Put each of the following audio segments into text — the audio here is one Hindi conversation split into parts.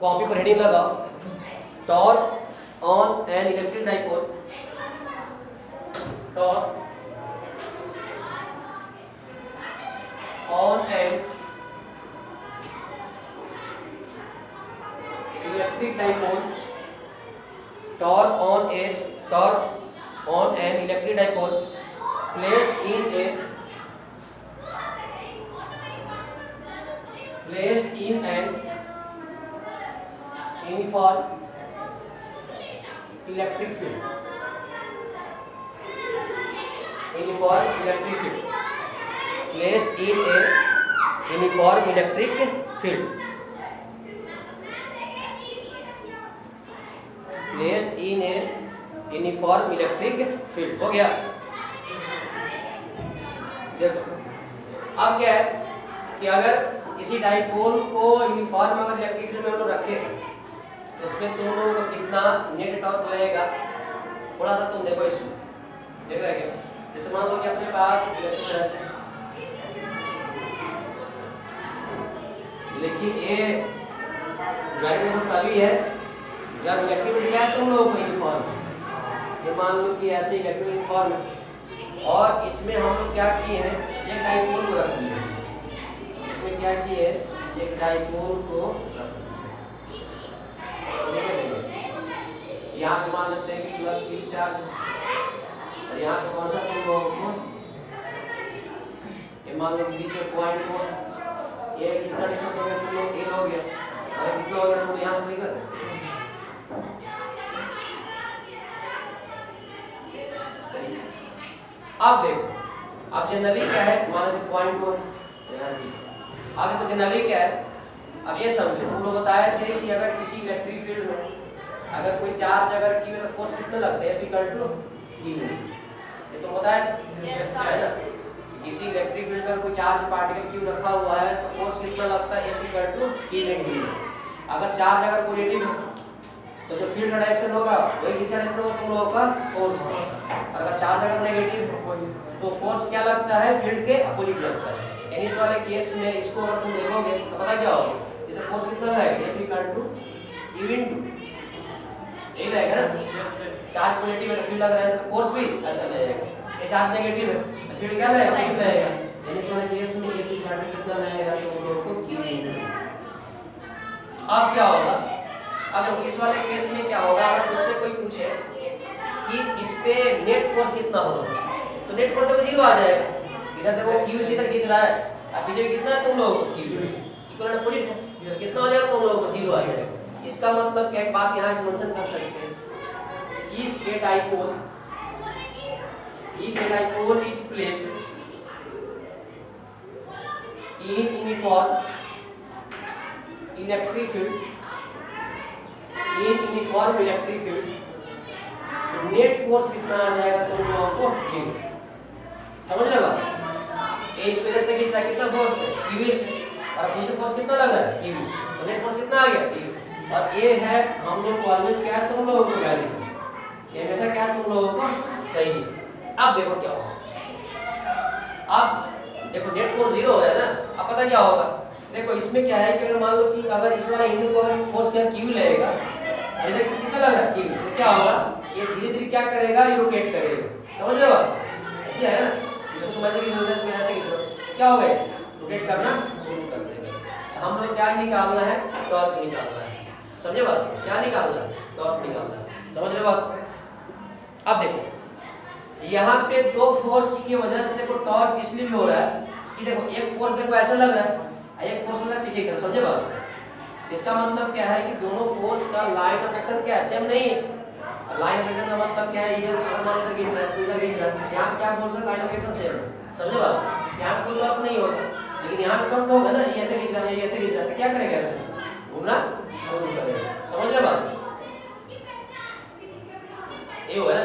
कॉपी पर हेडिंग लगाओ। Torque on an electric dipole torque on an electric dipole torque on a torque on an electric dipole placed in a, placed in an an electric field an electric field place in a uniform electric field place in a uniform electric field हो गया देखो। अब क्या है कि अगर इसी डाइपोल को यूनिफॉर्म अगर इलेक्ट्रिक फ़ील्ड में हम लोग रखे तो उसमें तुम लोगों को कितना नेट टॉर्क लगेगा थोड़ा सा तुम देखो इसमें। देख रहे क्या? जैसे मान लो कि अपने पास लेकिन ये मैग्नेटिज्म तभी है जब इलेक्ट्रिक क्या है तुम लोगों को यूनिफॉर्म ये मान लो कि ऐसे इलेक्ट्रिक यूनिफॉर्म है। और इसमें हम लोग क्या किए हैं? एक डाइपोल को रख दिए इसमें क्या किए हैं? एक डाइपोल को देखिए यहाँ पे मान लेते हैं कि प्लस की चार्ज और यहाँ पे कौन सा तुम लोगों को ये मान लो बीच में पॉइंट को ये कितना डिस्टेंस हो गया? तुम लोग ए हो गया। और कितना हो गया? तुम यहाँ से लेकर अब देखो, अब जनरली क्या है? मान लो पॉइंट को आगे तो जनरली क्या है? अब ये समझो तुम लोग बताए थे कि अगर किसी इलेक्ट्रिक फ़ील्ड में अगर कोई चार्ज अगर की तो फोर्स कितना लगता है इक्वल टू की ये तो sir. है ना? किसी इलेक्ट्रिक फ़ील्ड में कोई चार्ज पार्टिकल क्यू रखा हुआ है तो फोर्स कितना लगता है इक्वल टू की अगर चार्ज अगर पॉजिटिव है तो जो फ़ील्ड का डायरेक्शन होगा वही किस डायरेक्शन होगा तुम लोगों का फोर्स होगा। अगर चार्ज अगर नेगेटिव तो फोर्स क्या लगता है? फ़ील्ड के अपोजिट लगता है। यानी इस वाले केस में इसको अगर तुम देखोगे तो पता क्या होगा? इसे फोर्स कितना लगेगा F equal to Q into यही लगेगा ना? चार्ज पॉजिटिव है तो फ़ील्ड अगर ऐसा फोर्स भी ऐसा लगेगा ये चार्ज नेगेटिव है तो फ़ील्ड क्या लगेगा फ़ील्ड लगेगा यानी इस वाले केस में F इक्वल टू कितना लगेगा तो हम लोगों को? Q अब क्या होगा? अब देखो इस वाले केस में क्या होगा? अगर तुमसे कोई पूछे कि इस पे नेट फोर्स कितना होगा? तो नेट फोर्स देखो ज़ीरो आ जाएगा। इधर देखो क्यू इसी तरह खींच रहा है। अब पीछे कितना है तुम लोगों को? क्यू टू पूरी कितना हो जाएगा तुम लोगों को ज़ीरो आ जाएगा इसका मतलब क्या एक बात यहाँ मेंशन कर सकते हैं कि a dipole if a dipole is placed in uniform, electric field, in uniform electric field. तो नेट फोर्स कितना आ जाएगा तुम लोगों को? ज़ीरो समझ रहे ए इस वजह से है कितना फोर्स है? ईवी से और अपोजिट फोर्स कितना लग रहा है? ईवी तो नेट फोर्स कितना आ गया? ज़ीरो और ए है, हम लोग को ऑलवेज क्या है, तुम लोगों को वैल्यू ये हमेशा क्या है, तुम लोगों को? सही है। अब देखो क्या होगा। अब देखो नेट फोर्स ज़ीरो हो है ना? अब पता क्या होगा? देखो, इसमें क्या है कि अगर मान लो कि अगर इस वाला इंडू को अगर फोर्स क्या क्यू लगेगा और इधर कितना लग रहा है क्यू तो क्या होगा? ये धीरे धीरे क्या करेगा? रोटेट करेगा। समझ रहे हो ऐसे है ना? इसको समझ की ज़रूरत है इसमें ऐसे खींचो क्या होगा रोटेट करना शुरू। हम क्या निकालना है? टॉर्क निकालना है। समझे बात? क्या निकालना है? टॉर्क निकालना है। समझ रहे बात? अब देखो, यहाँ पे दो फोर्स की वजह से देखो टॉर्क इसलिए भी हो रहा है कि देखो, एक फोर्स देखो ऐसा लग रहा है। एक फोर्स लग रहा है पीछे की समझे बात? इसका मतलब क्या है कि दोनों फोर्स का लाइन ऑफ़ एक्शन क्या है? सेम नहीं है। लाइन ऑफ़ एक्शन का मतलब क्या है? ये अगर मान इधर खींच रहा है इधर खींच रहा है। यहाँ पे क्या बोल सकते लाइन ऑफ़ एक्शन सेम है। समझे बात? यहाँ पे कोई टॉर्क नहीं होगा। लेकिन यहाँ पे टॉर्क होगा ना ये ऐसे खींच रहा है ये ऐसे खींच रहा है तो क्या करेगा ऐसे घूमना शुरू करेगा समझ रहे बात ये हुआ ना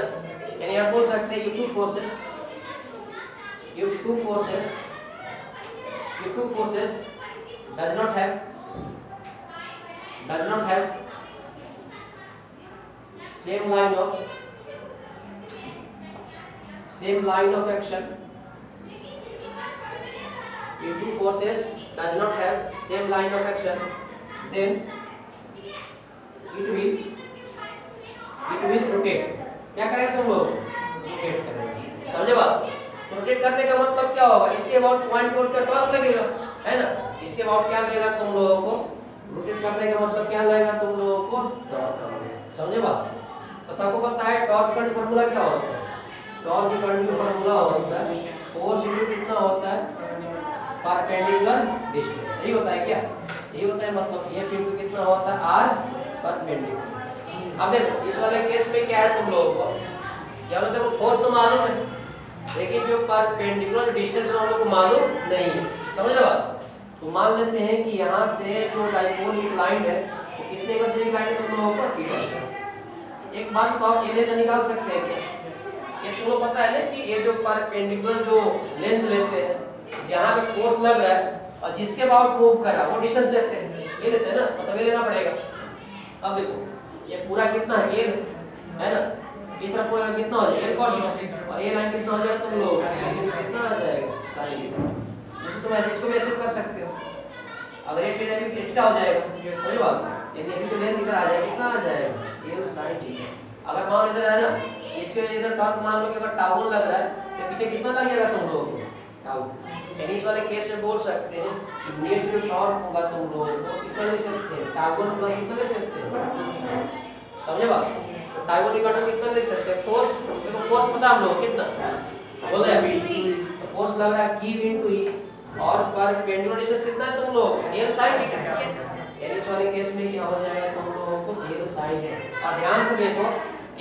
यानी आप बोल सकते हैं you two forces you two forces you two forces does not have does not have same line of same line of action if two forces does not have same line of action, then it will it will rotate. क्या करें तुम लोग? रोटेट करें। समझे बात? रोटेट करने का मतलब क्या होगा? इसके अबाउट पॉइंट फोर का टॉर्क लगेगा, है ना? इसके अबाउट क्या लगेगा तुम लोगों को? रोटेट करने का मतलब क्या लगेगा तुम लोगों को? टॉर्क मतलब। समझे बात? तो सबको पता है टॉर्क का फार्मूला क्या होता है? टॉर्क का फार्मूला होता है फोर्स इनटू कितना होता है? Perpendicular distance. सही होता है क्या? यही होता है मतलब ये इनटू कितना होता है आर परपेंडिकुलर अब देखो, इस वाले केस में क्या है तुम लोगों को? क्या होता है फोर्स तो मालूम है, लेकिन जो परपेंडिकुलर डिस्टेंस हम लोग को मालूम नहीं है। समझ बात? तो मान लेते हैं कि यहाँ से जो डाइपोल इंक्लाइंड है, वो कितने का से इंक्लाइंड है तुम लोगों को? से। एक बात तो आप ये लेकर निकाल सकते हैं क्या? ये तुम लोग पता है ना कि ये जो परपेंडिकुलर जो लेंथ लेते हैं जहाँ पे फोर्स लग रहा है और जिसके बाद मूव कर रहा है वो डिस्टेंस लेते हैं। ये लेते हैं ना मतलब ये लेना पड़ेगा। अब देखो ये पूरा कितना है? एल है ना? इस तरफ़ पूरा कितना हो जाएगा? एल कॉस और ये लाइन कितना हो जाएगा? तुम लोग कितना आ जाएगा? साइन जैसे तुम ऐसे इसको भी ऐसे कर सकते हो। अगर ये थीटा भी थीटा हो जाएगा। सही बात यदि अभी तो लेंथ इधर आ जाएगा। कितना आ जाएगा? ये sin थीटा अगर मान इधर है ना इसके इधर टॉर्क मान लो कि अगर टाउ लग रहा है तो पीछे कितना लगेगा तुम लोगों को? टाउ यानी इस वाले केस में बोल सकते हैं कि नेट जो टॉर्क होगा तुम लोगों को कितना ले सकते हैं। टाउ प्लस कितना ले सकते हैं। समझे बात? टाउ इक्वल टू कितना ले सकते हैं? फोर्स देखो फोर्स पता हम लोग कितना? बोल हैं। तो फोर्स लग रहा है की इनटू ई और पर पेंडुलम डिस्टेंस कितना है तुम लोग एल sin थीटा यानी इस वाले केस में क्या हो जाएगा तुम लोगों को? एल sin और ध्यान से देखो,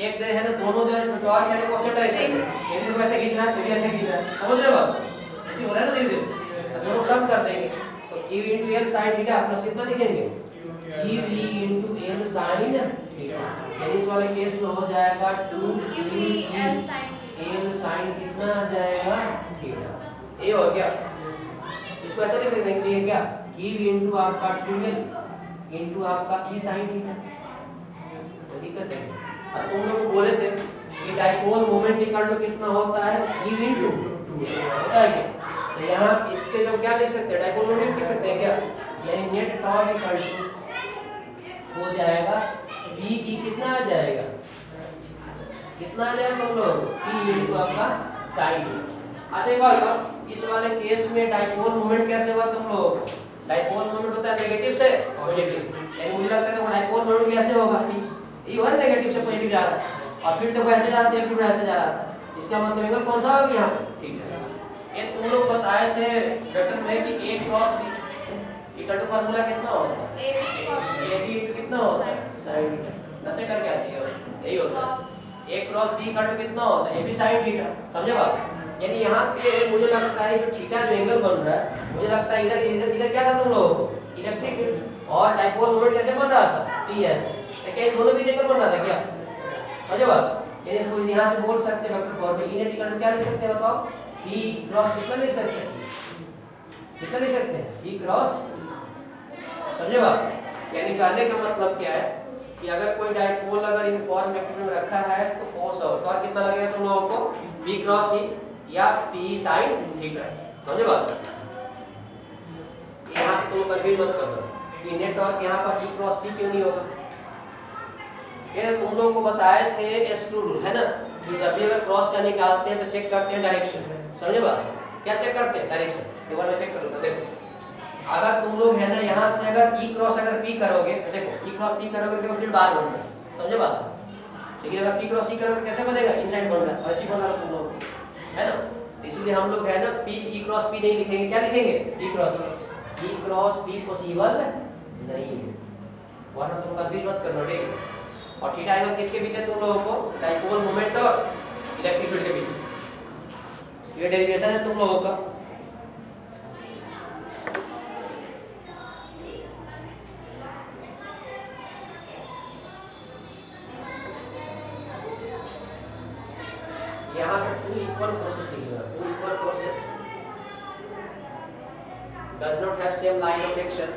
एक दे है ना, दोनों दे टॉर्क यानी कोसेट डायरेक्शन ये भी वैसे खींच रहा है ये भी ऐसे खींच रहा है। समझ रहे हो बात? ऐसे हो रहा है ना धीरे धीरे दोनों सम कर देंगे। तो q into l sin theta plus कितना लिखेंगे? Q into l sin theta यानी इस वाले केस में हो जाएगा 2 q l sin कितना आ जाएगा? थीटा ये हो गया। इसको ऐसा लिख सकते हैं क्या? Q into आपका 2l into आपका e sin थीटा तो दिक्कत है। और तुम लोग बोले थे कि डाइपोल मोमेंट इक्वल टू कितना होता है? E into 2 होता है क्या? तो यहाँ इसके जब क्या लिख सकते हैं? डाइपोल लिख सकते हैं क्या? यानी नेट टॉर्क इक्वल टू हो जाएगा, v e कितना आ जाएगा? कितना आ जाएगा तुम लोग p into आपका sin अच्छा एक बताओ, इस वाले केस में डाइपोल मोमेंट कैसे हुआ तुम लोग डाइपोल मोमेंट होता है नेगेटिव से पॉजिटिव यानी मुझे लगता है कि डाइपोल मोमेंट कैसे होगा? ये हुआ नेगेटिव से पॉजिटिव जा रहा है। और फिर देखो, ऐसे जा रहा था, फिर ऐसे जा रहा था। इसका मतलब एंगल कौन सा होगा यहाँ पे ठीक है। ये तुम लोग बताए थे वेक्टर में कि a cross b equal to formula कितना होता है? A b इनटू कितना होता है? Sin थीटा ऐसे करके आती है यही होता है। A cross b equal to कितना होता है? A b sin थीटा समझे बात? यानी यहाँ पे मुझे लगता है जो थीटा जो एंगल बन रहा है मुझे लगता है इधर इधर इधर क्या था तुम लोगों को? इलेक्ट्रिक फ़ील्ड और डाइपोल मोमेंट कैसे बन रहा था? Ps. तो क्या इन दोनों बीच एंगल बन रहा था क्या? समझे बात? यानी इसको यहाँ से बोल सकते हैं वेक्टर फॉर्म में। इनेट इक्वल क्या लिख सकते हैं बताओ? P क्रॉस कितना लिख सकते हैं? कितना सकते हैं? क्रॉस समझे बात? यानी कहने का मतलब क्या है? कि अगर कोई डाइपोल अगर इन फॉर्म में रखा है तो फोर्स और टॉर्क कितना लगेगा तुम लोगों को? P क्रॉस e या p sin थीटा समझे बात? यहाँ पे तुम कन्फ्यूज़ मत कर कि नेट टॉर्क यहाँ पर e क्रॉस p क्यों नहीं होगा? ये तुम लोगों को बताए थे S2 रूल है ना? कि जब भी अगर क्रॉस का निकालते हैं तो चेक करते हैं डायरेक्शन समझे बात? क्या चेक करते हैं? डायरेक्शन एक बार मैं चेक कर लूँगा देखो। अगर तुम लोग है ना यहाँ से अगर ई क्रॉस अगर पी करोगे तो देखो ई क्रॉस पी करोगे तो देखो फिर बाहर बन है समझे बात? लेकिन अगर पी क्रॉस ई करोगे तो कैसे बनेगा? इनसाइड बन रहा है ऐसे बन रहा तुम लोग है ना? इसलिए हम लोग है ना पी ई क्रॉस पी नहीं लिखेंगे। क्या लिखेंगे? P cross E cross P possible नहीं है। वरना तुम कभी मत करना ठीक और थीटा एंगल किसके बीच है तुम लोगों को? डाइपोल मोमेंट और इलेक्ट्रिक फ़ील्ड के बीच ये डेरिवेशन है तुम लोगों का। यहाँ पे टू इक्वल फोर्सेस लिखेगा। Two equal forces does not have same line of action.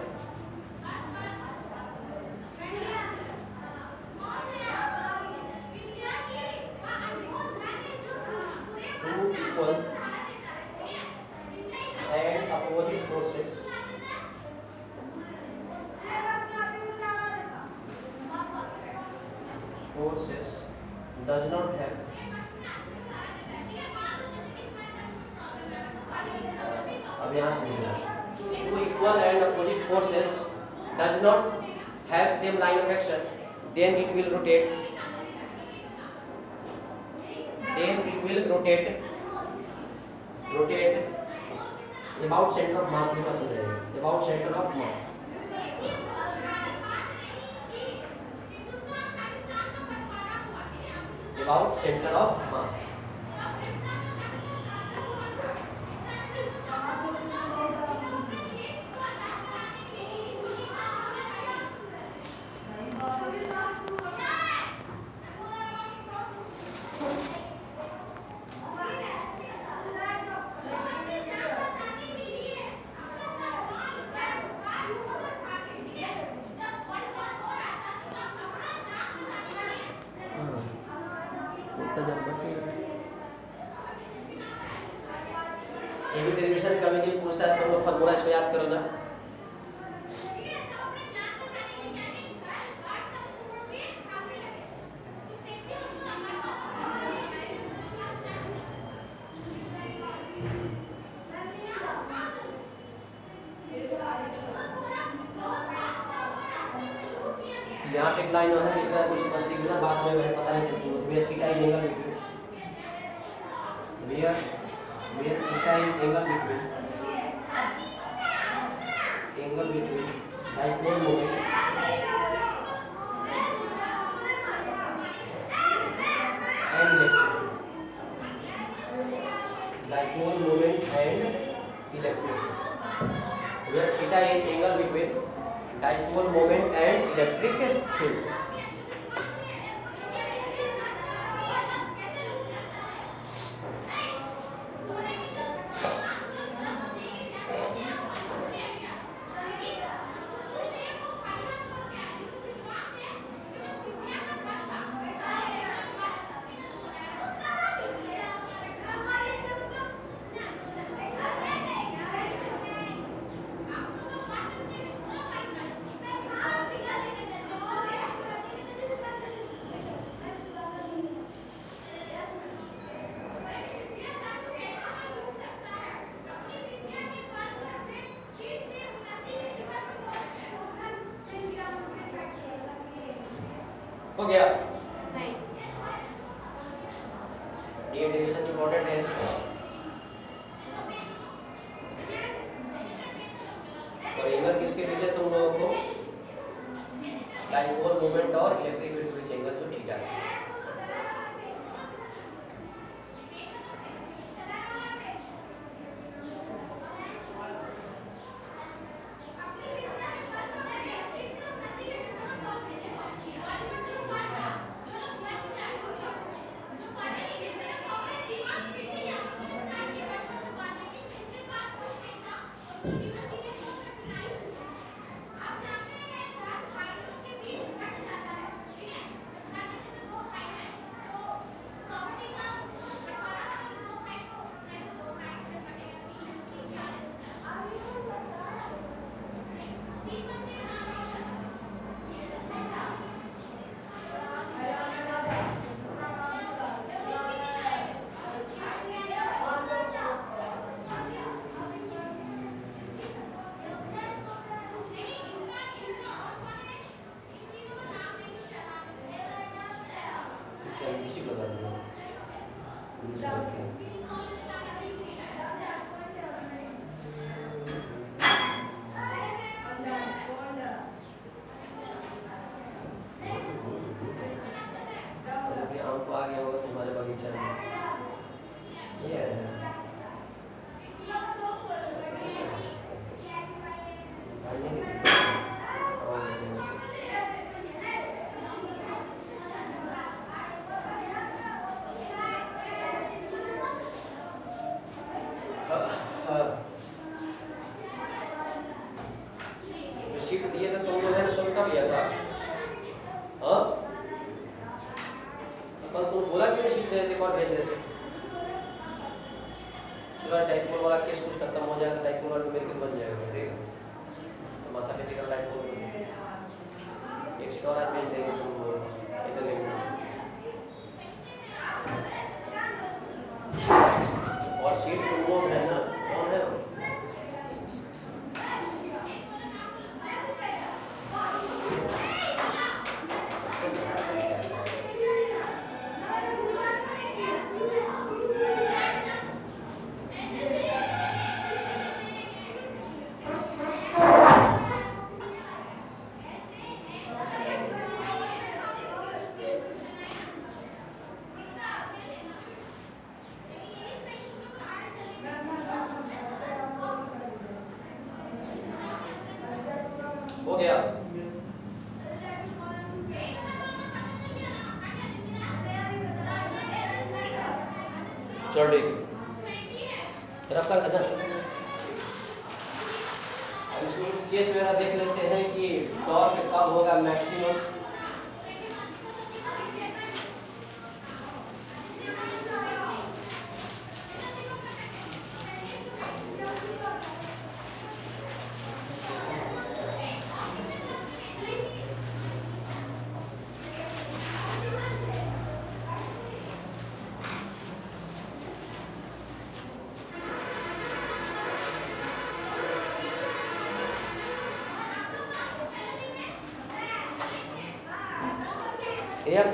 हो गया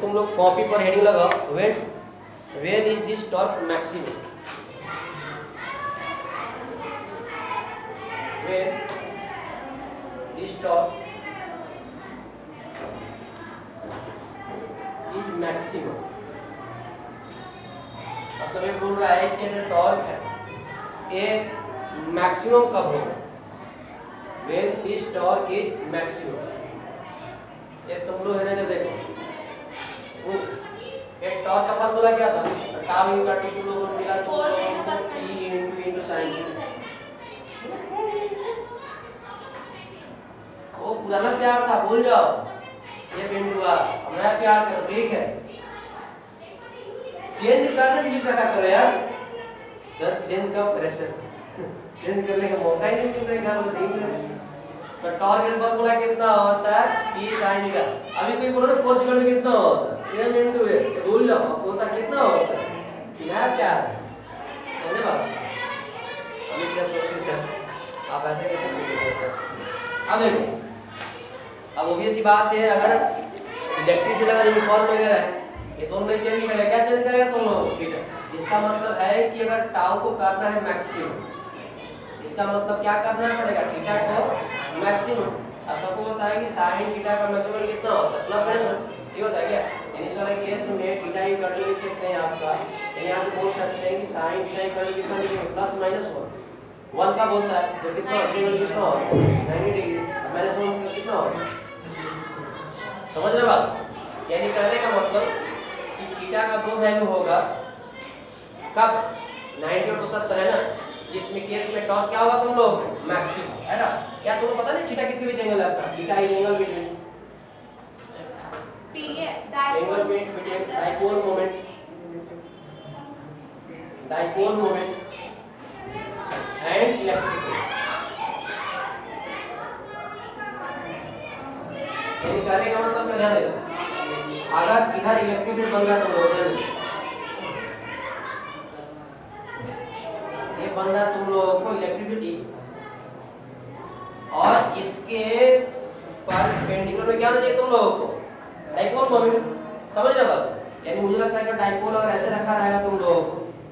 तुम लोग कॉपी पर हेडिंग लगाओ। Wait when is this torque maximum when this torque is maximum मतलब ये बोल रहा है कि जो टॉर्क है ये मैक्सिमम कब होगा? When this torque is maximum ये तुम लोग है ना देखो एक टॉर्क का फार्मूला क्या था? टाउ इनका टी टू लोगों को मिला तो p इनटू इनटू sin वो पुराना प्यार था भूल जाओ। ये पेंट हुआ अब नया प्यार करो ठीक है? चेंज करने भी रखा करो यार। सर चेंज कब करे सर चेंज करने का मौका ही नहीं मिल रहा है देख रहे तो टॉर्क फार्मूला कितना होता है? P sin का अभी कोई बोलो ना फोर्स में कितना होता है? Into a ये भूल जाओ अब होता कितना होता है नया क्या है? समझे बात? अभी क्या सोचते सर? आप ऐसे कैसे बोलोगे सर? अब देखो, अब obvious सी बात है, अगर इलेक्ट्रिक फ़ील्ड अगर यूनिफॉर्म वगैरह है, ये दोनों नहीं चेंज करेगा। क्या चेंज करेगा तुम लोग ठीक है इसका मतलब है कि अगर टाउ को करना है मैक्सिमम इसका मतलब क्या करना पड़ेगा? थीटा को मैक्सिमम तो होता है कि sin थीटा का मैक्सिमम कितना होता है? प्लस माइनस ये होता है। क्या? इस वाले केस में थीटा की वैल्यू लिख सकते हैं आपका यानी यहाँ से बोल सकते हैं कि sin थीटा की वैल्यू कितना लिखेंगे प्लस माइनस 1 1 का बोलता है? तो कितना टेबल कितना होगा 90 डिग्री माइनस 1 का कितना होगा समझ रहे बात? यानी कहने का मतलब कि थीटा का दो वैल्यू होगा। कब? 90 और 70 है ना? जिसमें केस में टॉर्क क्या होगा तुम लोग मैक्सिमम है ना? क्या तुम्हें पता नहीं थीटा किसी भी एंगल है आपका थीटा एंगल बिटवीन एंगल यानी का मतलब क्या देना अगर इधर इलेक्ट्रिक फ़ील्ड बन रहा है तो उधर ये बन रहा तुम लोगों को इलेक्ट्रिक फ़ील्ड और इसके परपेंडिकुलर में क्या होना चाहिए तुम लोगों को? डाइपोल मोमेंट समझ रहे बात? यानी मुझे लगता है कि डाइपोल अगर ऐसे रखा रहेगा तुम लोगों,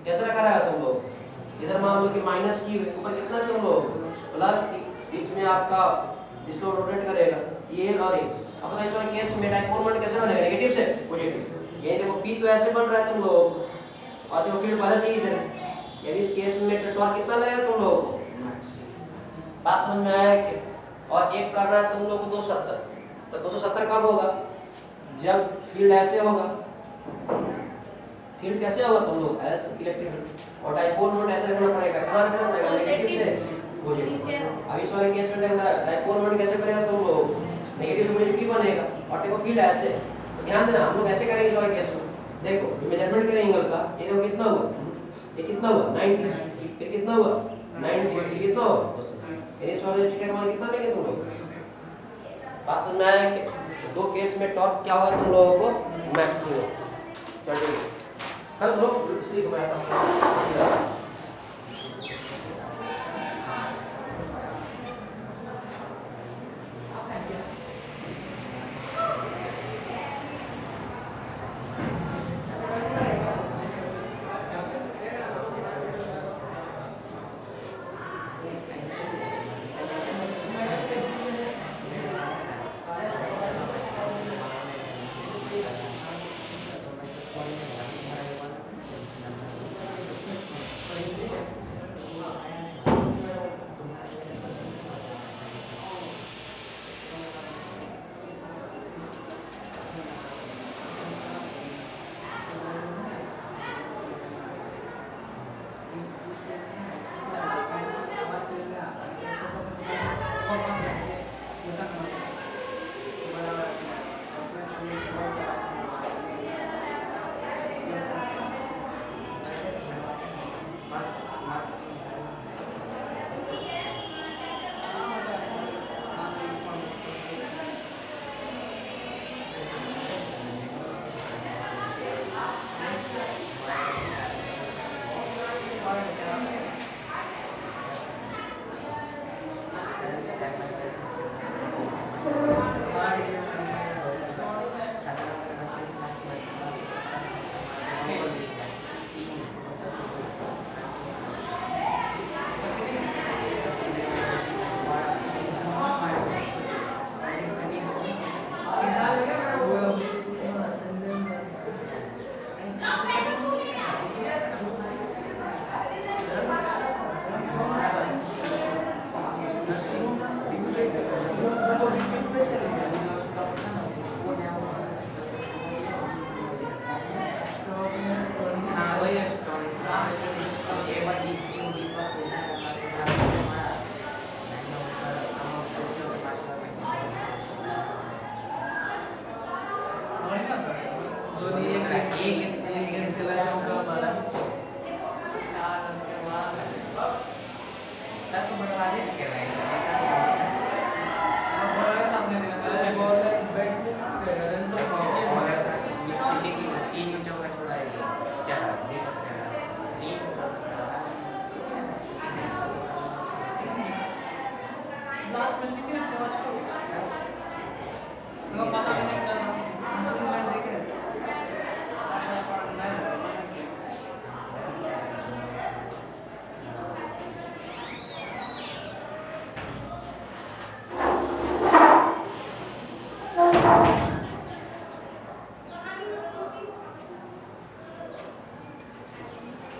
कैसे रखा रहेगा तुम लोग? इधर मान लो कि माइनस की ऊपर कितना तुम लोग? प्लस बीच में आपका जिसको रोटेट करेगा, ये और ये। अब बताइए इस वाले केस में डाइपोल मोमेंट कैसे बनेगा? नेगेटिव से? पॉजिटिव ये देखो p तो ऐसे बन रहा है तुम लोगों। और देखो फ़ील्ड पहले से ही इधर है। यानी इस केस में टॉर्क कितना लगेगा तुम लोगों? बात समझ में आया कि और एक कर रहा है तुम लोग को 270 तो 270 कब होगा? जब फ़ील्ड ऐसे होगा। फ़ील्ड कैसे होगा? तुम लोग एस इलेक्ट्रिक फ़ील्ड और डाइपोल मोमेंट ऐसे रखना पड़ेगा कहाँ रखना पड़ेगा? नेगेटिव से पॉजिटिव अब इस वाले केस में डाइपोल मोमेंट कैसे बनेगा? तुम लोग। नेगेटिव से पॉजिटिव बनेगा? और देखो फ़ील्ड ऐसे तो ध्यान देना हम लोग ऐसे करेंगे इस वाले केस में। देखो ये मेज़रमेंट करें एंगल का ये देखो कितना हुआ? ये कितना हुआ? 90 फिर कितना हुआ? 90 फिर कितना हुआ? यानी इस वाले चिकन मान कितना लेंगे तुम लोग? बात समझ में आया कि दो केस में टॉर्क क्या हुआ तुम लोगों को? मैक्सिमम चलिए। कल लोग घुमाया था।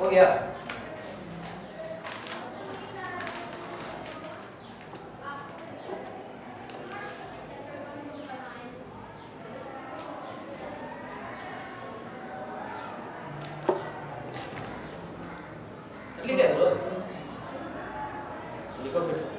हो गया कंप्लीट है तो लिखो फिर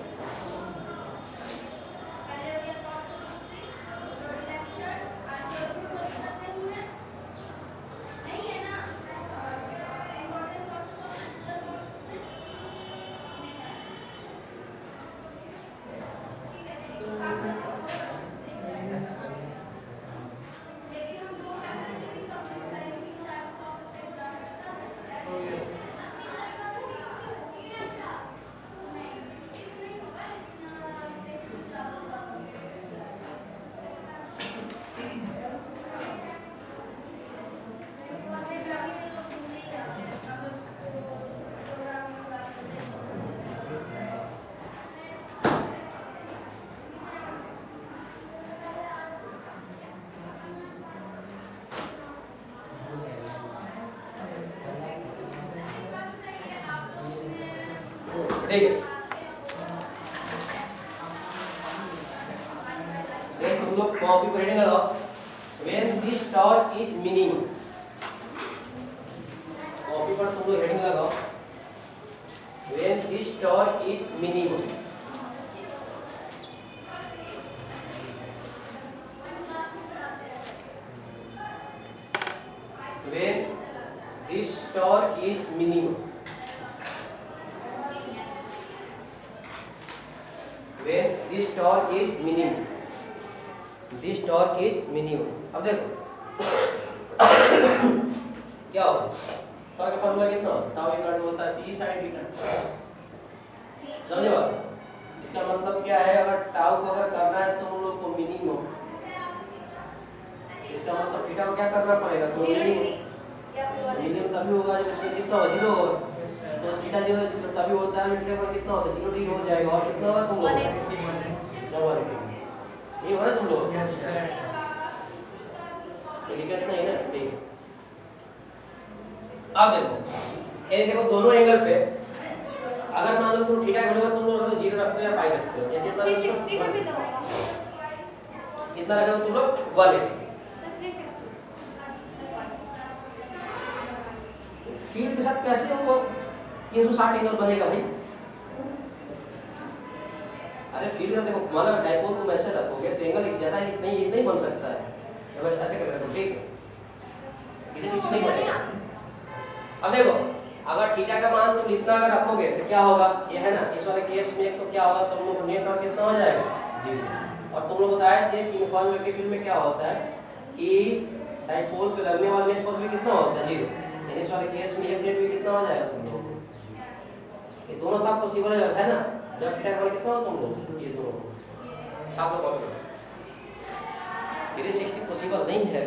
ठीक है देख तुम लोग कॉपी हेडिंग लगाओ when this star is minimum copy पर तुम लोग हेडिंग लगाओ when this star is minimum when this star is minimum when this torque is minimum this torque is minimum. अब देखो। क्या होगा? टॉर्क का फॉर्मूला कितना होता है ताऊ इक्वल होता है p sin थीटा समझे बात? इसका मतलब क्या है? अगर टाउ को अगर करना है तो हम लोग को मिनिमम इसका मतलब थीटा को क्या करना पड़ेगा? तो मिनिमम मिनिमम तभी होगा जब इसमें कितना होगा? ज़ीरो होगा। तो थीटा ज़ीरो तभी होता है थीटा पर कितना होता है? ज़ीरो डिग्री हो जाएगा। और कितना होगा? तुम लोग क्या वन ये हो ना तुम लोग ये दिक्कत नहीं ना ठीक अब देखो ये देखो दोनों एंगल पे अगर मान लो तुम थीटा करोगे तुम लोग ज़ीरो रखते हो या पाई रखते हो या कितना रखते हो? कितना रखोगे तुम लोग? वन एटी फ़ील्ड के साथ कैसे हमको 360 एंगल बनेगा भाई? अरे फ़ील्ड का देखो मान डाइपोल तुम ऐसे रखोगे तो एंगल ज़्यादा नहीं इतना ही बन सकता है। तो बस ऐसे कर रखो ठीक है? स्विच नहीं बनेगा अब देखो अगर थीटा का मान तुम इतना अगर रखोगे तो क्या होगा? ये है ना इस वाले केस में तो क्या होगा? तुम लोग नेट और कितना हो जाएगा? ज़ीरो और तुम लोग बताए थे कि यूनिफॉर्म इलेक्ट्रिक फ़ील्ड में क्या होता है? कि डाइपोल पे लगने वाला नेट फोर्स भी कितना होता है? ज़ीरो यानी इस वाले केस में एफ़ नेट भी कितना हो जाएगा तुम लोग ये दोनों तब पॉसिबल है है ना? जब थीटा का कितना हो तुम लोग ये दोनों छाप लो कॉपी पर 360 पॉसिबल नहीं है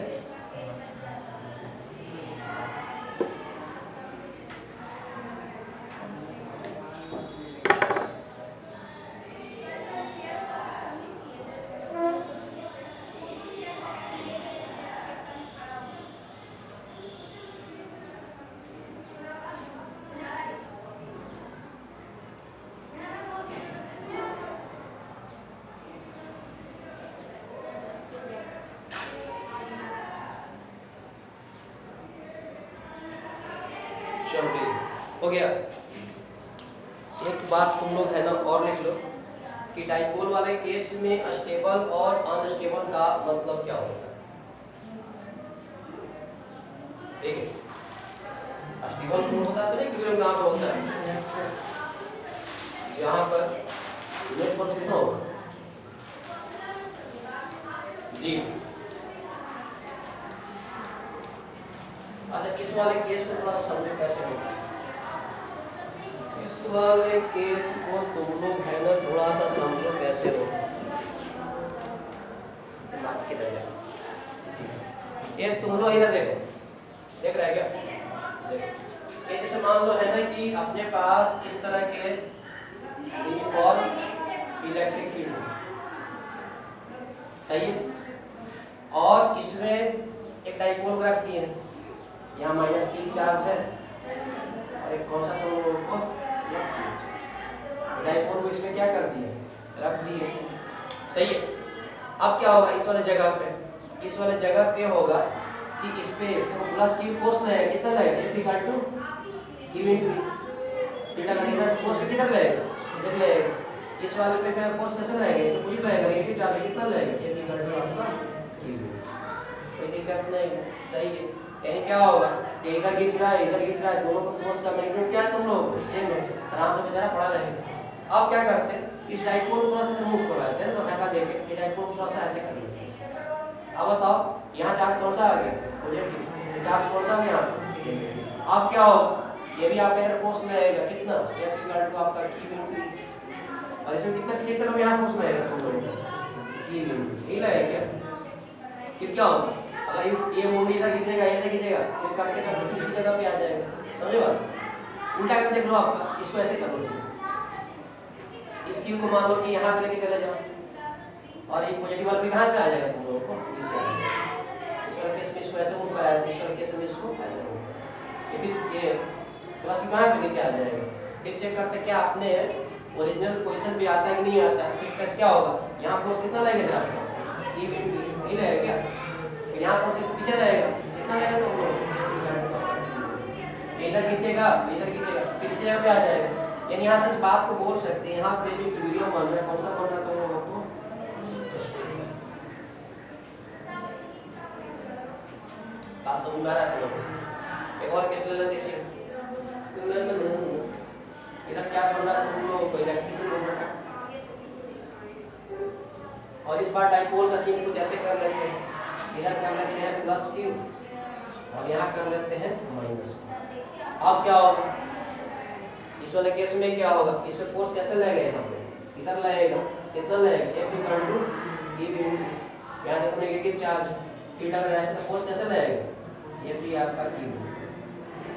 चलो ठीक है। हो गया एक बात तुम लोग है ना और लिख लो कि डाइपोल वाले केस में स्टेबल और अनस्टेबल का मतलब क्या होता है ठीक है स्टेबल फ्लूइड होता है तो नहीं इक्विलिब्रियम कहाँ पर होता है यहाँ पर नेट फोर्स कितना होगा जी अच्छा इस वाले केस को थोड़ा सा समझो कैसे होगा इस वाले केस को तुम लोग है ना थोड़ा सा समझो कैसे है। ये तुम लोग इधर देखो। देख रहा है क्या? ये जैसे मान लो है ना कि अपने पास इस तरह के यूनिफॉर्म इलेक्ट्रिक फ़ील्ड सही है? और इसमें एक डाइपोल रख दिए यहाँ माइनस की चार्ज है। और एक कौन सा तुम लोगों को प्लस डाइपोल को इसमें क्या कर दिए रख दिए। सही है। अब क्या होगा इस वाले जगह पे? इस वाले जगह पे होगा कि इस पे देखो प्लस की फोर्स लगेगा कितना लगेगा? F equal to q into theta का इधर फोर्स किधर लगेगा? इधर लगेगा। इस वाले पे फिर फोर्स कैसे लगेगा? इससे कुछ लगेगा। नेगेटिव चार्ज कितना लगेगा? एफ़ इक्वल टू आपका q कोई दिक्कत नहीं। सही है। यानी क्या होगा ये इधर खींच रहा है, इधर खींच रहा है। दोनों का फोर्स का मैग्नीट्यूड क्या है तुम लोग सेम है। आराम से बेचारा पड़ा रहेगा अब क्या करते हैं? इस डाइपोल को थोड़ा सा मूव करवाते हैं तो धक्का देके ये डाइपोल को थोड़ा सा ऐसे कर अब बताओ, यहाँ चार्ज कौन सा आ गया? पॉजिटिव चार्ज कौन सा आ गया? अब क्या होगा? ये भी आपका इधर फोर्स लगेगा कितना? F इक्वल टू आपका Q इनटू और इसमें कितना पीछे तरफ़ यहाँ फोर्स लगेगा तुम लोगों को इनटू यही लगेगा क्या क्या होगा? ये ये मूवी इधर खींचेगा, ऐसे खींचेगा फिर काट के काट किसी जगह पे आ जाएगा। समझे बात? उल्टा करके देख लो आपका इसको ऐसे कर लो। इस क्यू को मान लो कि यहाँ पे लेके चले जाओ। और ये पॉजिटिव वाला भी पे आ जाएगा तुम लोगों को? नीचे। इस वाले केस में इसको ऐसे मूव कराया, इस वाले केस में इसको ऐसे मूव ये फिर, ये प्लस कहाँ पे नीचे आ जाएगा? फिर चेक करते क्या अपने ओरिजिनल पोजीशन पे आता है कि नहीं आता? फिर क्या होगा? यहाँ फोर्स कितना लगेगा? आपका ई इन यही लगेगा क्या? फिर यहाँ फोर्स पीछे लगेगा कितना लगेगा तुम लोग इधर खींचेगा इधर खींचेगा फिर इसी जगह पे आ जाएगा यानी यहाँ से इस बात को बोल सकते हैं यहाँ पे जो इक्विलिब्रियम बन रहा है कौन सा बन रहा है तुम लोगों को बात समझ में आ रहा है तुम लोगों को एक और केस ले लेते हैं इधर क्या बन रहा है तुम लोगों को इलेक्ट्रिक फ़ील्ड बन रहा और इस बार डाइपोल का सीन कुछ ऐसे कर लेते हैं इधर कर लेते हैं? Plus Q. और यहाँ कर लेते हैं? माइनस अब क्या होगा? इस वाले केस में क्या होगा? इसमें फोर्स कैसे लगेगा यहाँ पे? इधर लगेगा कितना लगेगा F equal to E B यहाँ देखो नेगेटिव चार्ज फिर अगर ऐसे फोर्स कैसे लगेगा एफ़ ई आपका क्यू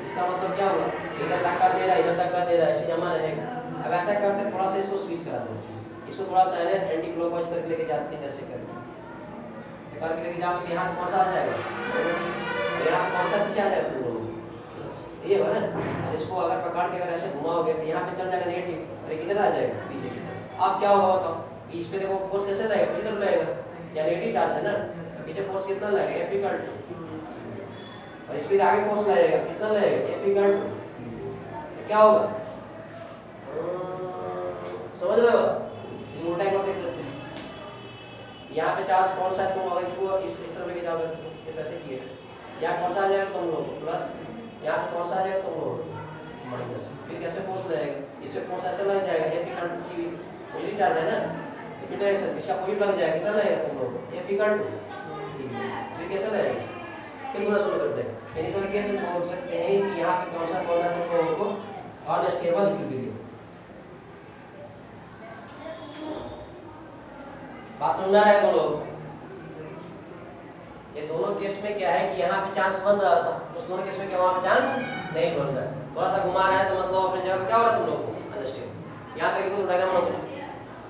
इसका मतलब क्या हुआ इधर धक्का दे रहा है, इधर धक्का दे रहा है, ऐसे जमा रहेगा। अब ऐसा करते, थोड़ा सा इसको स्विच करा देते इसको थोड़ा सा एंटी क्लॉकवाइज करके लेके जाते हैं, ऐसे करके। निकाल के लेके जाओगे यहाँ कौन सा आ जाएगा यहाँ कौन सा पीछे आ जाएगा तुम लोगों। को ये है ना? इसको अगर पकड़ के अगर ऐसे घुमाओगे तो यहाँ पे चल जाएगा नेगेटिव और ये किधर आ जाएगा पीछे की तरफ़? अब क्या होगा बताओ? इस पे देखो फोर्स कैसे लगेगा पीछे लगेगा या नेगेटिव चार्ज है ना? पीछे फोर्स कितना लगेगा एफ़ इक्वल टू और इस पे आगे फोर्स लगेगा कितना लगेगा एफ़ इक्वल टू क्या होगा? समझ रहे हो? इस लेते हैं यहाँ पे चार्ज कौन सा है तुम अगर इसको इस इस तरफ़ लेके जाओगे ये कैसे किए यहाँ कौन सा आ जाएगा? तुम लोग प्लस यहाँ पे कौन सा आ जाएगा? तुम लोग माइनस फिर कैसे फोर्स लगेगा इसमें फोर्स ऐसे लग जाएगा इक्वल टू की पॉजिटिव चार्ज है ना? फिर डायरेक्शन इसका पॉजिटिव लग जाएगा, कितना लगेगा तुम लोग एफ़ इक्वल फिर कैसे लगेगा? फिर पूरा शुरू करते हैं। फिर इसमें कैसे बोल सकते हैं कि यहाँ पे कौन सा कौन सा तुम लोगों को? अनस्टेबल इक्विलिब्रियम बात समझ में आ रहा है लोग? ये दोनों केस में क्या है कि यहाँ पे चांस बन रहा था। उस दोनों केस में क्या वहाँ पे चांस नहीं बन रहा थोड़ा सा घुमा रहा है तो मतलब अपने जगह क्या हो रहा है तुम लोग? को अंडरस्टैंड यहाँ पे कुछ डायग्राम होते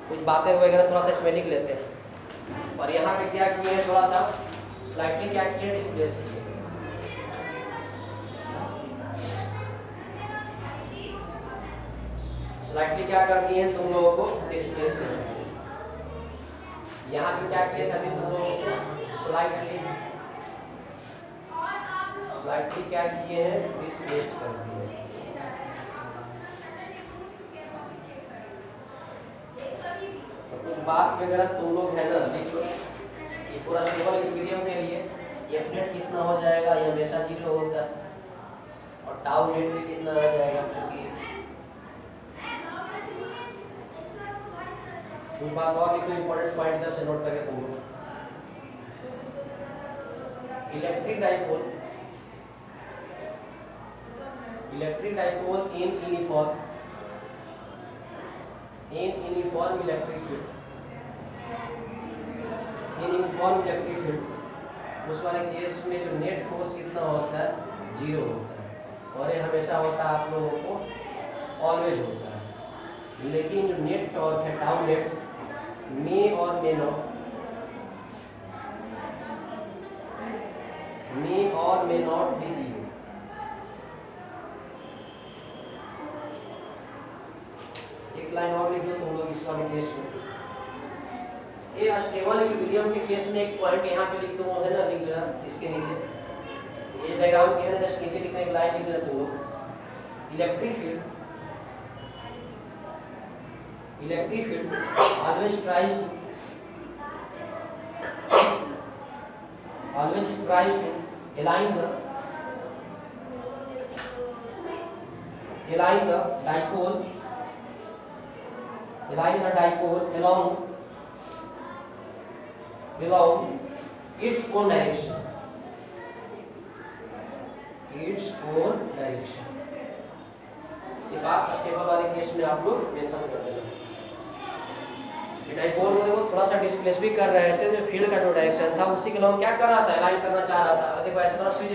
कुछ बातें वगैरह थोड़ा सा इसमें लिख लेते हैं। और यहाँ पे क्या किए हैं थोड़ा सा? स्लाइडली क्या किए डिस्प्लेस किए स्लाइडली क्या कर दिए हैं तुम लोगों को? डिस्प्लेस कर दिए यहाँ पे क्या किया था अभी तुम लोग स्लाइडली स्लाइडली क्या किए हैं? डिस्प्लेस्ड कर दिए तो कुछ बात वगैरह तुम लोग है ना? लिख लो ये पूरा स्टेबल इक्विलिब्रियम के लिए एफ़ नेट कितना हो जाएगा? ये हमेशा ज़ीरो होता है। और टाउ नेट भी कितना आ जाएगा? क्योंकि कुछ बात और लिखो इंपॉर्टेंट पॉइंट इधर से नोट करके तुम लोग। Electric dipole electric dipole in uniform in uniform electric field in uniform electric field उस वाले केस में जो नेट फोर्स कितना होता है ज़ीरो होता है। और ये हमेशा होता है आप लोगों को ऑलवेज होता है। लेकिन जो नेट टॉर्क है टाउ नेट मे और मे नॉट मे और मे नॉट बी ज़ीरो एक लाइन और लिख लो तुम लोग इस वाले केस में। ये अस्टेबल इक्विलिब्रियम के केस में एक पॉइंट यहाँ पे लिख दो है ना, लिख लेना इसके नीचे। ये डायग्राम के है ना, जस्ट नीचे लिखना, एक लाइन लिख लेना तुम लोग। Electric field electric field always tries to always tries to align the align the dipole align the dipole along along its own direction its own direction ये बात स्टेबल वाले केस में आप लोग मेंशन कर देना डाइपोल में देखो थोड़ा सा डिस्प्लेस भी कर रहे थे, जो फ़ील्ड का जो डायरेक्शन था, उसी के लोग क्या कर रहा था अलाइन करना चाह रहा था। देखो, ऐसे थोड़ा स्विच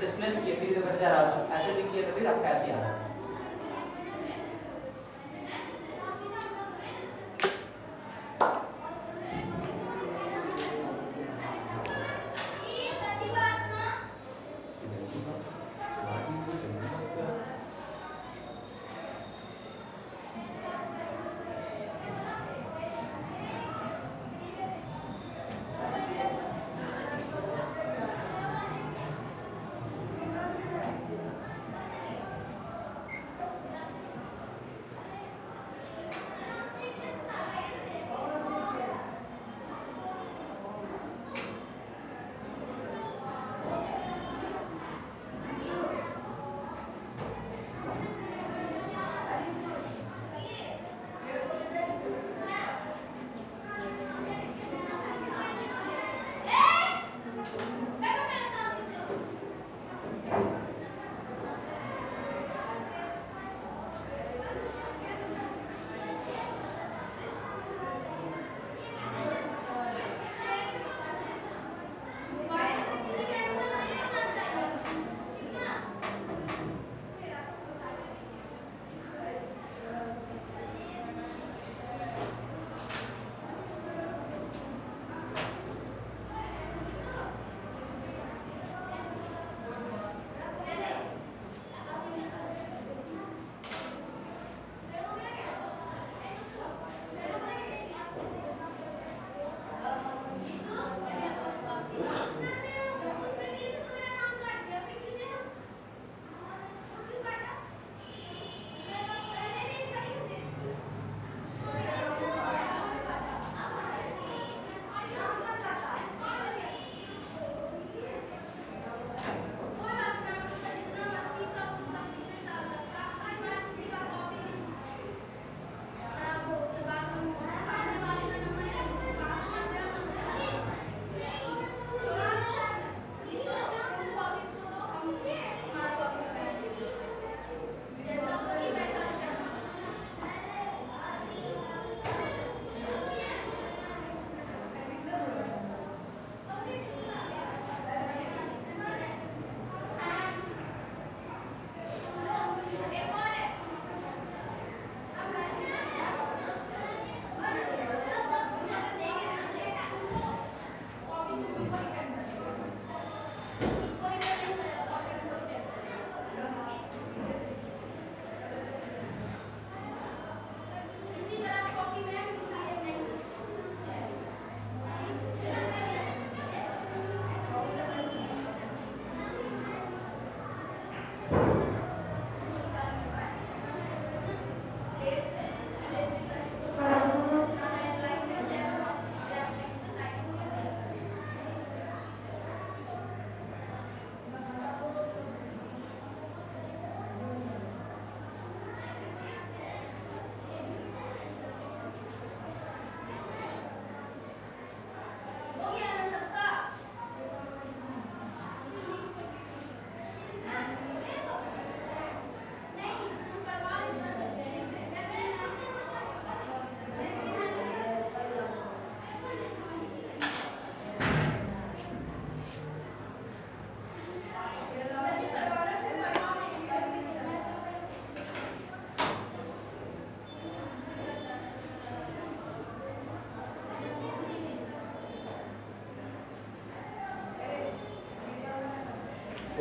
डिस्प्लेस किए, फिर देखो ऐसे जा रहा था। ऐसे भी किए तो फिर आपका ऐसे आ रहा है?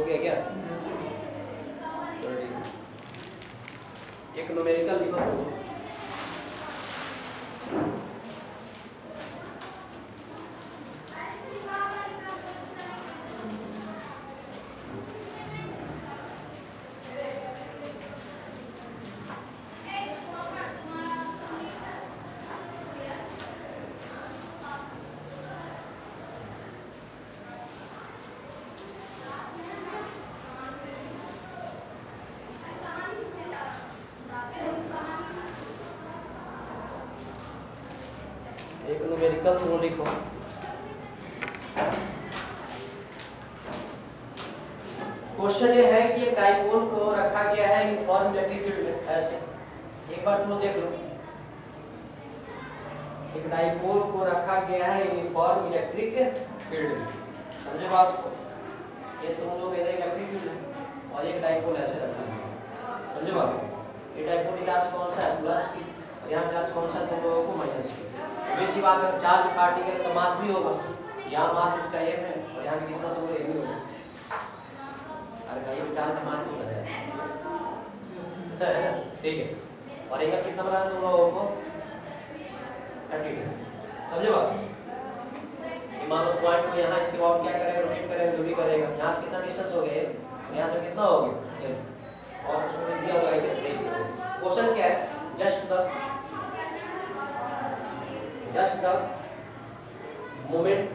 हो गया क्या? है। एक न्यूमेरिकल लिखो तो एक न्यूमेरिकल लिखो। क्वेश्चन ये है कि डाइपोल को रखा गया है यूनिफॉर्म इलेक्ट्रिक फ़ील्ड ऐसे। एक बार तुम देख लो। एक डाइपोल को रखा गया है यूनिफॉर्म इलेक्ट्रिक फ़ील्ड समझे बात को? ये तुम लोग इधर इलेक्ट्रिक फ़ील्ड है और एक डाइपोल ऐसे रखा गया समझे बात को? ये डाइपोल चार्ज कौन सा है? प्लस की और यहाँ चार्ज कौन सा है? तुम लोगों को माइनस की वैसी बात है चार्ज का मास भी होगा। यहाँ मास इसका एम है, और यहाँ पे कितना लोग एम होगा। अरे कहीं भी चार्ज का मास नहीं बताया अच्छा है? ठीक है। और एंगल कितना बताया तुम लोगों को थर्टी समझे बात? मान लो पॉइंट को यहाँ इसके बाद क्या करेगा रोटेट करेगा, जो भी करेगा। यहाँ से कितना डिस्टेंस हो गया? यहाँ से कितना हो गया? और उसमें दिया हुआ है कि। क्वेश्चन क्या है? Just the just the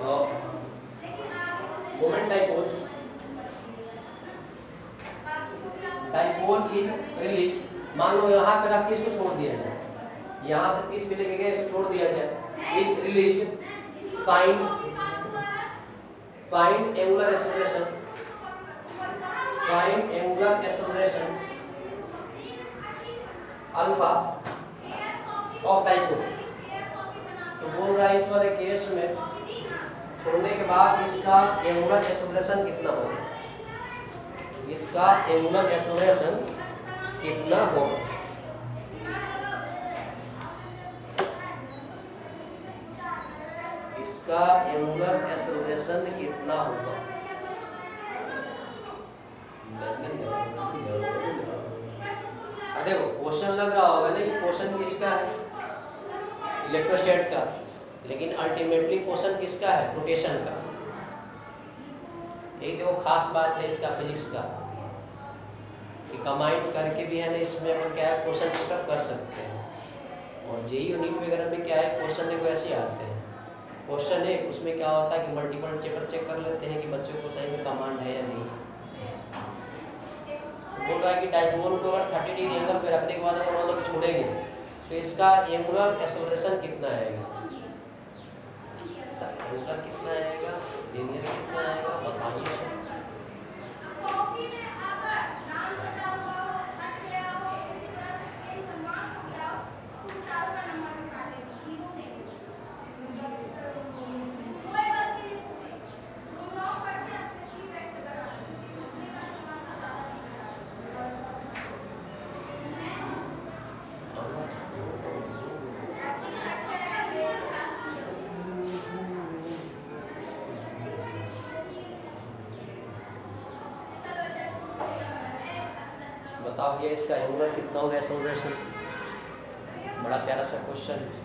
of moment dipole dipole is released मान लो यहाँ पे रख के इसको छोड़ दिया जाए यहाँ से 30 पे लेके गए इसको छोड़ दिया जाए is released find find angular acceleration find angular acceleration alpha of dipole तो बोल रहा है इस वाले केस में, छोड़ने के बाद इसका एंगुलर एक्सेलरेशन कितना होगा? इसका एंगुलर एक्सेलरेशन कितना होगा? इसका एंगुलर एक्सेलरेशन कितना होगा? देखो क्वेश्चन लग रहा होगा ना कि क्वेश्चन किसका है? इलेक्ट्रोस्टैट का। लेकिन अल्टीमेटली क्वेश्चन किसका है? रोटेशन का। यही देखो, खास बात है इसका फिजिक्स का, कि कमांड करके भी है ना, इसमें अपन क्या है क्वेश्चन पुटअप कर सकते हैं। और जेई यूनिट वगैरह में क्या है क्वेश्चन देखो, ऐसे आते हैं। क्वेश्चन एक उसमें क्या होता है कि मल्टीपल चेकर चेक कर लेते हैं कि बच्चों को सही में कमांड है या नहीं। बोल रहा है कि डायपोल को अगर 30 डिग्री एंगल पे रखने के बाद अगर मान लो छोड़ेंगे तो इसका एंगुलर एक्सेलरेशन कितना आएगा? एंगुलर कितना आएगा? कितना आएगा? बताइए बताओ ये इसका एंगुलर कितना होगा सर बड़ा प्यारा सा क्वेश्चन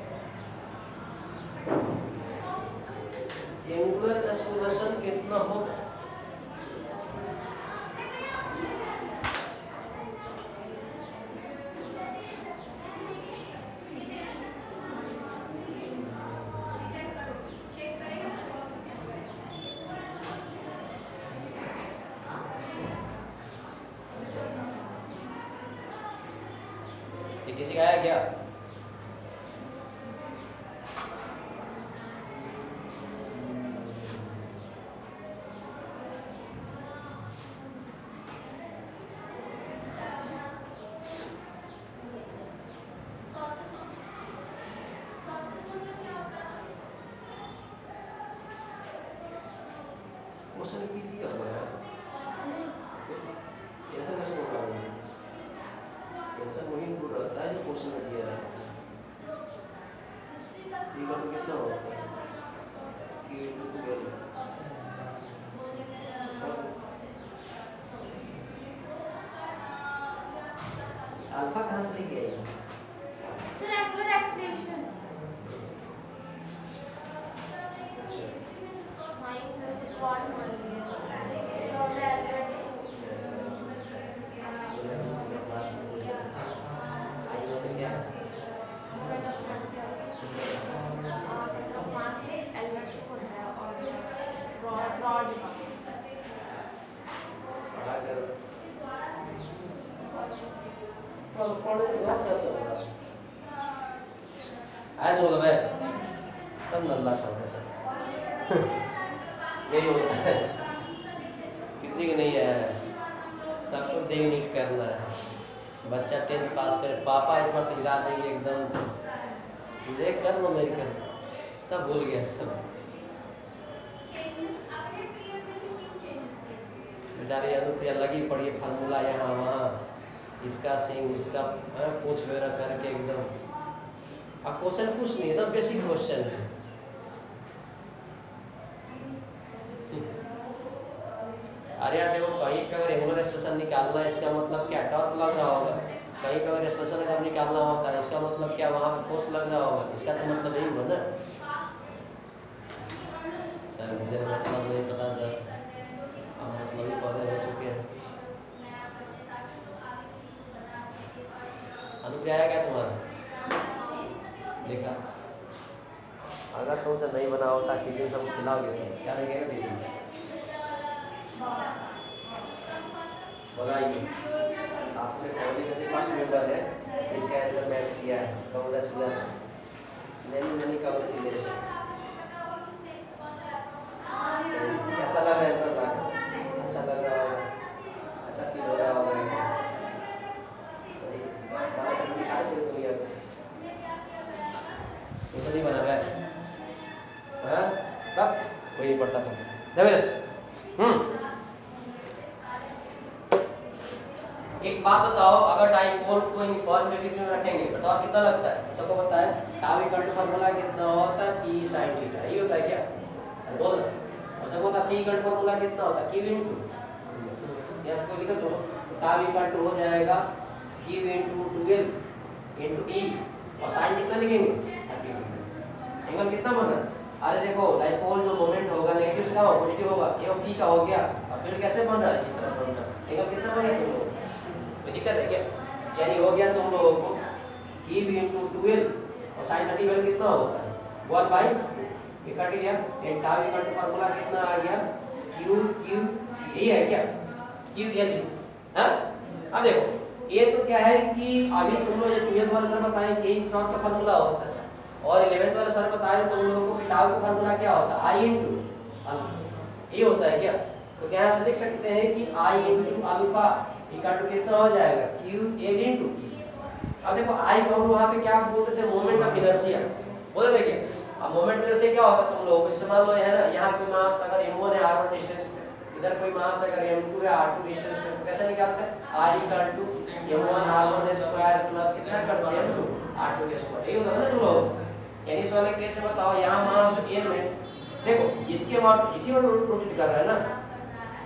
ત્રિકોણ કેટલો કે अल्फ़ा कहाँ से लेके आएगा आज होगा मैं सब नल्ला सब है सब यही होता है किसी को नहीं है सबको यूनिक करना है बच्चा टेंथ पास करे पापा इस बार हिला देंगे एकदम देख कर वो मेरी कर सब भूल गया सब बेचारे अनुप्रिया लगी पड़ी है फार्मूला यहाँ वहाँ इसका सिंग इसका हाँ, पूछ वगैरह करके एकदम अब क्वेश्चन कुछ नहीं है बेसिक क्वेश्चन है अरे यार देखो, कहीं का रेगुलर स्टेशन निकालना है, इसका मतलब क्या? टॉर्क लग रहा होगा। कहीं का अगर स्टेशन अगर निकालना होता है, इसका मतलब क्या? वहाँ पे फोर्स लग रहा होगा। इसका तो मतलब यही हुआ ना। अगर सा नहीं बना होता जो सब खिलाओगे तो क्या लगेगा बेटी? बताइए आपने फैमिली में से पाँच मेंबर है। जिनका आंसर मैच किया है। Congratulation many many congratulation hmm. एक बात बताओ, अगर डाइपोल को यूनिफॉर्म में रखेंगे, बताओ कितना लगता है? सबको पता है? टाउ इक्वल टू फार्मूला कितना होता है? p sin थीटा ये होता है क्या? बोल और सबको पता p इक्वल फार्मूला कितना होता है? q इनटू ये आपको लिखो तो टाउ इक्वल टू हो जाएगा q इनटू 12 इनटू e और sin कितना लिखेंगे। एंगल कितना बन अरे देखो डाइपोल जो मोमेंट होगा नेगेटिव का होगा पॉजिटिव होगा, ये p का हो गया। और फ़ील्ड कैसे बन रहा है? इस तरह बन रहा है। एंगल कितना बन गया तुम लोगों कोई दिक्कत है क्या? यानी हो गया तुम लोगों को की भी इंटू ट्वेल्व और साइन थर्टी वैल्यू कितना होता है? वन बाई ये कट गया। And tau equal to formula कितना आ गया? क्यू क्यू यही है क्या? क्यू एल यू हाँ? अब देखो, ये तो क्या है कि अभी तुम लोग जो ट्वेल्थ वाले सर बताए कि यही टॉट का फार्मूला होता है। और इलेवेंथ वाले सर बताए तुम लोगों को टाउ का फार्मूला क्या होता है? आई इंटू ये होता है क्या? तो क्या यहाँ से लिख सकते हैं कि I into alpha equal to कितना हो जाएगा? क्यू एल इनटू अब देखो आई को हम वहाँ पे क्या बोलते थे? मोमेंट ऑफ़ इनर्शिया बोले थे अब मोमेंट इनर्शिया क्या होगा तुम लोगों को? जैसे मान लो, है ना, यहाँ कोई मास अगर m1 है r1 डिस्टेंस पे इधर कोई मास अगर m2 है r2 डिस्टेंस पे तो कैसे निकालते हैं? I equal to m1 r1 square plus कितना करते हैं? M2 r2 के स्क्वायर यही होता है ना तुम लोग यानी इस वाले केस में बताओ, यहाँ मास m है देखो, जिसके बाद इसी में रोटेट कर रहा है ना?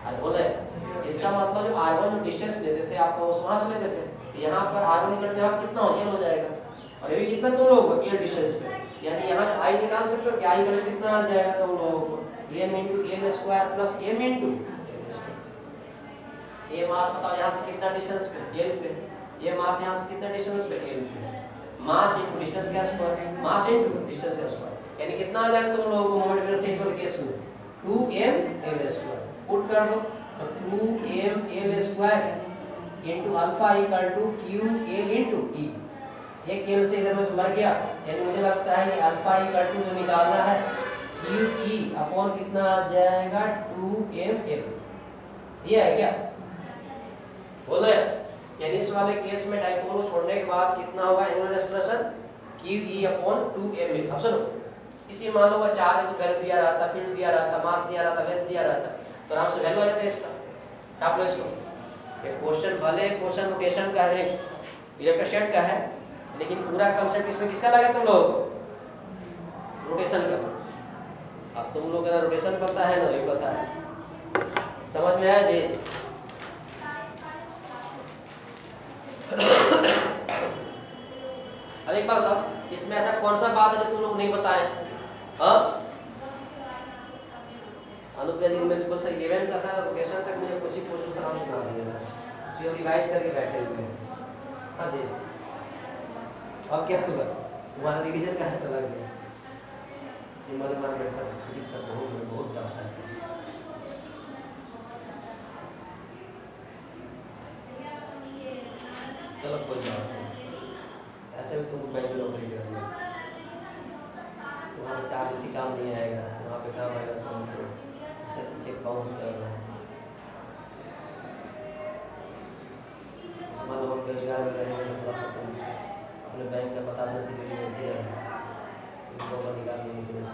अरे बोले इसका मतलब जो r1 जो डिस्टेंस लेते थे, आपको उस वहाँ से लेते थे तो यहाँ पर r1 निकल यहाँ कितना हो हो जाएगा? और ये भी कितना तुम लोगों को डिस्टेंस पे यानी यहाँ i निकाल सकते हो कि i इक्वल कितना आ जाएगा तुम लोगों को? M into l square plus m into ये मास बताओ यहाँ से कितना डिस्टेंस पे l पे। ये मास यहाँ से कितना डिस्टेंस पे l पे। मास इनटू डिस्टेंस का स्क्वायर मास इनटू डिस्टेंस का स्क्वायर यानी कितना आ जाएगा तुम लोगों को मोमेंट वेलोसिटी से इस वाले केस में 2m l स्क्वायर पुट कर दो। तो 2m l square into alpha equal to q l into e एक l से इधर में मर गया। यानी मुझे लगता है कि अल्फ़ा इक्वल टू जो निकालना है, q e अपॉन कितना आ जाएगा? 2m l ये है क्या? बोले यानी इस वाले केस में डाइपोल को छोड़ने के बाद कितना होगा? Angular acceleration q e upon 2m l अब सुनो, इसी मान लो चार्ज को वैल्यू दिया रहता फ़ील्ड दिया रहता मास दिया रहता लेंथ दिया रहता तो आराम से वैल्यू आ जाता है इसका। छाप लो इसको, ये क्वेश्चन भले क्वेश्चन रोटेशन का है इलेक्ट्रोस्टैट का है, लेकिन पूरा कांसेप्ट इसमें किसका लगा तुम लोगों को? रोटेशन का। अब तुम लोग का रोटेशन पता है ना ये पता है। समझ में आया जी? अब एक बात बताओ, इसमें ऐसा कौन सा बात है जो तुम लोग नहीं बताए? हाँ? अनुप्रिया जी, मेरे को सर इवेंट का सर लोकेशन तक मुझे कुछ ही पूछ सर हम सुना दिए सर। जो रिवाइज करके बैठे हुए हैं। हाँ जी। अब क्या हुआ? तुम्हारा रिवीजन कहाँ चला गया? हिमालय मान सर फिजिक्स सर, बहुत बहुत टफ है सर चलो कोई बात ऐसे भी तुम बैंक में नौकरी करना वहाँ पे चार्ज इसी काम नहीं आएगा, वहाँ पे काम आएगा तुमको इसके पीछे बाउंस करना मान लो हम बेरोजगार में रहेंगे तो थोड़ा सा तुम अपने बैंक का ये होती है। उनको निकाल से